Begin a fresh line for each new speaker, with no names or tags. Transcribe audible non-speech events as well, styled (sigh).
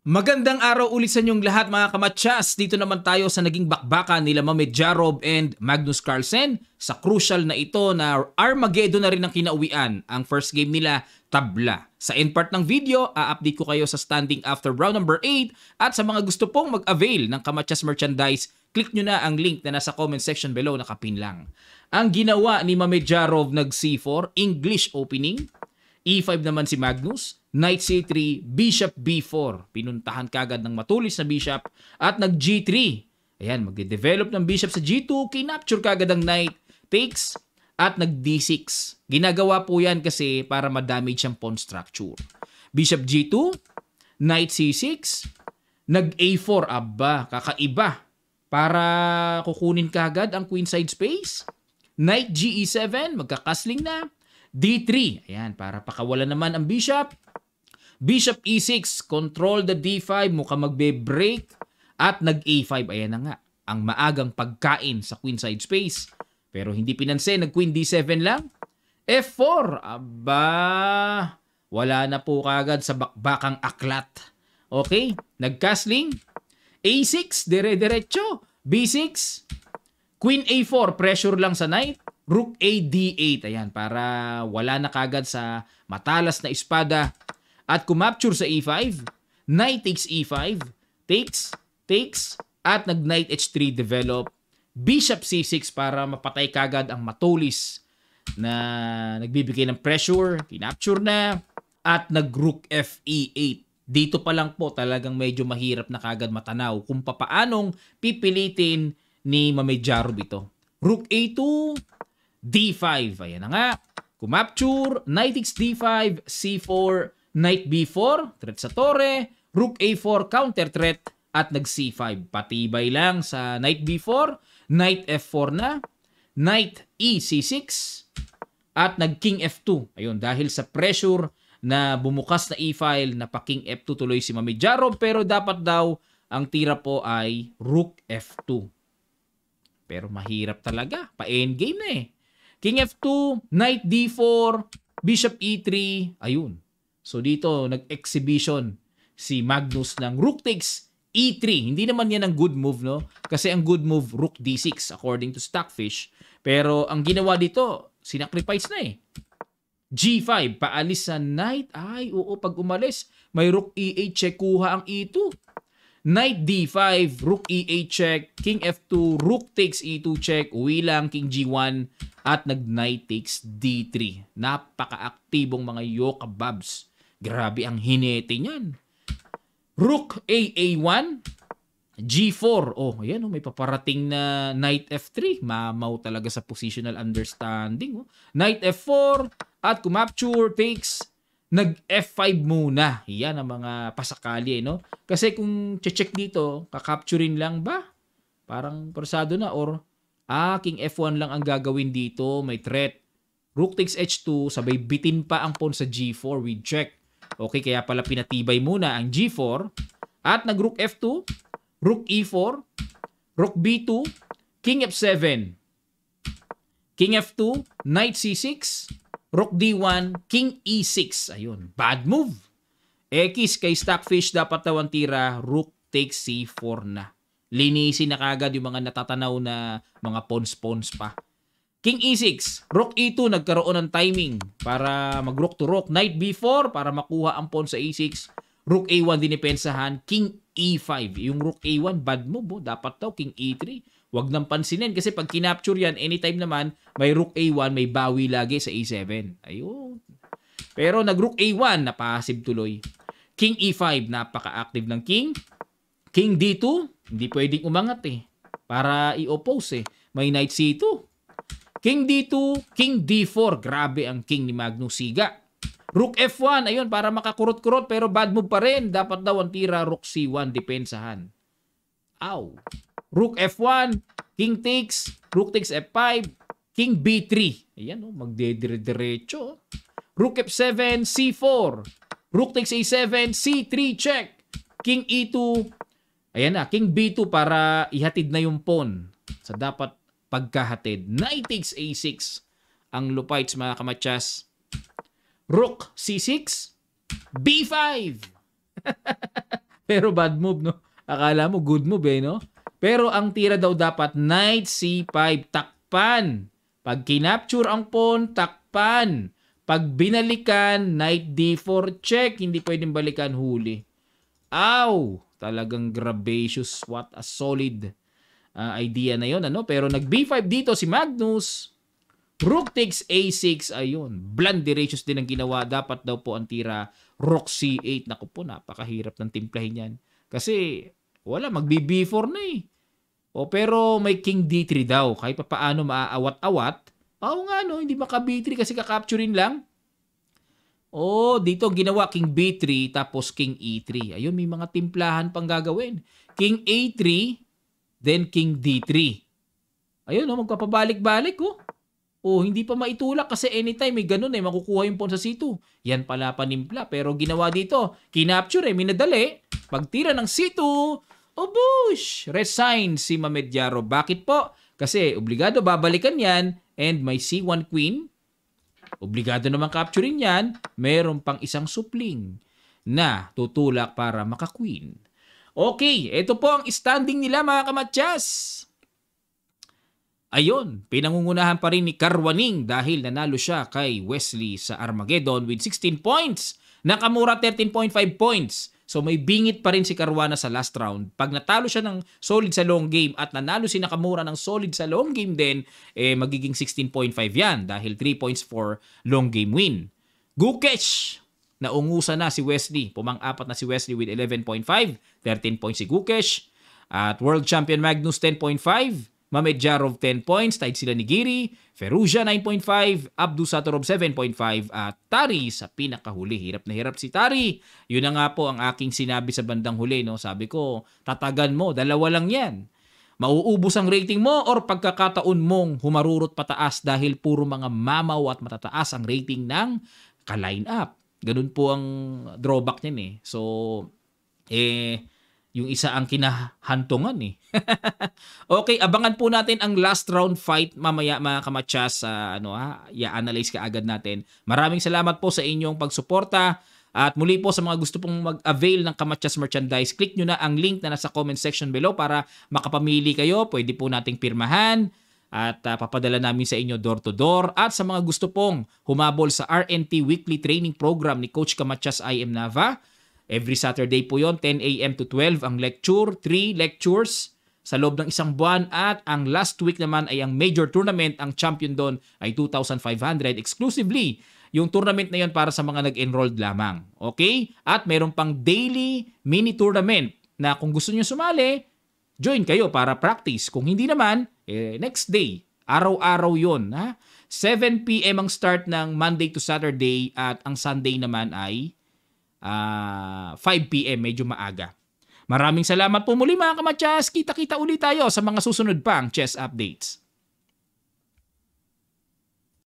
Magandang araw ulit sa inyong lahat mga kamatsas. Dito naman tayo sa naging bakbakan nila Mame Jarob and Magnus Carlsen sa crucial na ito na Armageddon na rin ang kinauwian. Ang first game nila, tabla. Sa end part ng video, a-update ko kayo sa standing after round number 8 at sa mga gusto pong mag-avail ng kamatsas merchandise, click nyo na ang link na nasa comment section below nakapin lang. Ang ginawa ni Mame Jarov nag C4, English opening, E5 naman si Magnus, Knight C3, Bishop B4. Pinuntahan kagad ng matulis na Bishop at nag G3. Ayan, magde-develop ng Bishop sa G2, kinapture kagad ang Knight, takes, at nag D6. Ginagawa po yan kasi para ma-damage ang pawn structure. Bishop G2, Knight C6, nag A4, aba, kakaiba. Para kukunin kagad ang queenside space. Knight GE7, magkakasling na. D3, ayan, para pakawalan naman ang bishop. Bishop E6, control the D5, mukhang magbe-break. At nag-A5, ayan na nga, ang maagang pagkain sa queenside space. Pero hindi pinansin, nag-queen D7 lang. F4, aba, wala na po kagad sa bakbakang aklat. Okay, nag-castling. A6, dire-diretso. B6, Queen A4, pressure lang sa knight. Rook A D8, ayan, para wala na kagad sa matalas na espada. At kumapture sa e5, knight takes e5, takes, takes, at nag-knight h3 develop, bishop c6 para mapatay kagad ang matulis na nagbibigay ng pressure, kinapture na, at nag-rook fe8. Dito pa lang po talagang medyo mahirap na kagad matanaw kung papaanong pipilitin ni Mamejaro ito. Rook a2, d5. Ayan na nga. Kumapture, knight takes d5, c4, knight b4, threat sa torre, rook a4, counter threat, at nag c5. Patibay lang sa knight b4, knight f4 na, knight e c6, at nag king f2. Ayun, dahil sa pressure na bumukas na e-file na pa king f2 tuloy si Mamijaro, pero dapat daw ang tira po ay rook f2. Pero mahirap talaga, pa endgame na eh. King f2, knight d4, bishop e3, ayun. So dito, nag-exhibition si Magnus ng rook takes e3. Hindi naman yan ang good move, no? Kasi ang good move, rook d6 according to Stockfish. Pero ang ginawa dito, sinacrifice na eh. G5, paalis sa knight. Ay, oo, pag umalis, may rook e8 check, kuha ang e2. Knight d5, rook e8 check, king f2, rook takes e2 check, uwi lang, king g1, at nag knight takes d3. Napaka-aktibong mga yoka babs Grabe ang hinete niyan. Rook AA1, G4. Oh, ayan oh, may paparating na Knight F3. Mamaw talaga sa positional understanding. Oh. Knight F4 at kumapture takes nag F5 muna. Yan ang mga pasakali eh, no? Kasi kung check dito, kakapturin lang ba? Parang persado na or ah, king F1 lang ang gagawin dito, may threat. Rook takes H2, sabay bitin pa ang pawn sa G4 with check. Okay, kaya pala pinatibay muna ang G4 at nag-rook F2, rook E4, rook B2, king F7, king F2, knight C6, rook D1, king E6. Ayun, bad move. X kay Stockfish dapat daw ang tira, rook takes C4 na. Linisin na kagad yung mga natatanaw na mga pawns-pawns pa. King E6, Rook E2 nagkaroon ng timing para mag-rook to rook. Knight B4 para makuha ang pawn sa A6. Rook A1 dinipensahan. King E5. Yung Rook A1, bad move. Oh. Dapat daw King E3. Huwag nang pansinin kasi pag kinapture yan, anytime naman, may Rook A1, may bawi lagi sa A7. Ayun. Pero nag-Rook A1, na-passive tuloy. King E5, napaka-active ng King. King D2, hindi pwedeng umangat eh. Para i-oppose eh. May Knight C2. King D2, King D4. Grabe ang King ni Magnus Siga. Rook F1, ayun, para makakurot-kurot pero bad move pa rin. Dapat daw ang tira Rook C1, depensahan. Ow. Rook F1, King takes, Rook takes F5, King B3. Ayan, oh, magdedire-diretso. Rook F7, C4. Rook takes A7, C3, check. King E2. Ayan na, King B2 para ihatid na yung pawn. Sa dapat pagkahatid. Knight takes a6 ang Lupites mga kamatsas. Rook c6, b5. (laughs) Pero bad move, no? Akala mo good move eh, no? Pero ang tira daw dapat knight c5, takpan. Pag kinapture ang pawn, takpan. Pag binalikan, knight d4, check. Hindi pwedeng balikan, huli. Ow! Talagang grabacious. What a solid uh, idea na yon ano? Pero nag b5 dito si Magnus. Rook takes a6. Ayun. Blunderacious din ang ginawa. Dapat daw po ang tira rook c8. Naku po, napakahirap ng timplahin yan. Kasi wala, magbi-b4 na eh. O pero may king d3 daw. Kahit pa paano maaawat-awat. Oo nga no, hindi maka b3 kasi kakapturein lang. Oh, dito ginawa king b3 tapos king e3. Ayun, may mga timplahan pang gagawin. King a3, then king d3. Ayun, oh, magpapabalik-balik oh. Oh, hindi pa maitulak kasi anytime may ganun eh, makukuha yung pawn sa C2. Yan pala panimpla. Pero ginawa dito, kinapture eh, minadali. Pagtira ng C2, oh bush! Resign si Mamedyaro. Bakit po? Kasi obligado babalikan yan and may C1 queen. Obligado naman capturein yan. Meron pang isang supling na tutulak para maka-queen. Okay, ito po ang standing nila mga kamatyas. Ayun, pinangungunahan pa rin ni Karwaning dahil nanalo siya kay Wesley sa Armageddon with 16 points. Nakamura 13.5 points. So may bingit pa rin si Caruana sa last round. Pag natalo siya ng solid sa long game at nanalo si Nakamura ng solid sa long game din, eh magiging 16.5 yan dahil 3 points for long game win. Gukesh, naungusa na si Wesley. Pumang-apat na si Wesley with 11.5. 13 points si Gukesh. At World Champion Magnus 10.5. Mamedjarov 10 points, tied sila ni Giri, Feruzia 9.5, Abdu Satorov 7.5 at Tari sa pinakahuli. Hirap na hirap si Tari. Yun na nga po ang aking sinabi sa bandang huli. No? Sabi ko, tatagan mo, dalawa lang yan. Mauubos ang rating mo or pagkakataon mong humarurot pataas dahil puro mga mamaw at matataas ang rating ng ka-line up. Ganun po ang drawback niyan eh. So, eh, yung isa ang kinahantungan eh. (laughs) okay, abangan po natin ang last round fight mamaya mga kamatsas sa uh, ano ha, i-analyze ka agad natin. Maraming salamat po sa inyong pagsuporta. At muli po sa mga gusto pong mag-avail ng Kamatsas merchandise, click nyo na ang link na nasa comment section below para makapamili kayo. Pwede po nating pirmahan at uh, papadala namin sa inyo door to door. At sa mga gusto pong humabol sa RNT Weekly Training Program ni Coach Kamatsas IM Nava, Every Saturday po yon 10 a.m. to 12 ang lecture, 3 lectures sa loob ng isang buwan at ang last week naman ay ang major tournament, ang champion doon ay 2,500 exclusively. Yung tournament na yon para sa mga nag-enrolled lamang. Okay? At meron pang daily mini tournament na kung gusto niyo sumali, join kayo para practice. Kung hindi naman, eh, next day, araw-araw yon ha? 7 p.m. ang start ng Monday to Saturday at ang Sunday naman ay uh, ah, 5 p.m. medyo maaga. Maraming salamat po muli mga kamatsas. Kita-kita ulit tayo sa mga susunod pang chess updates.